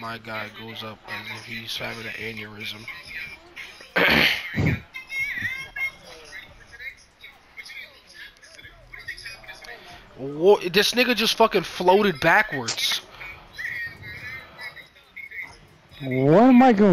my guy goes up as if he's having an aneurysm. what? This nigga just fucking floated backwards. What am I going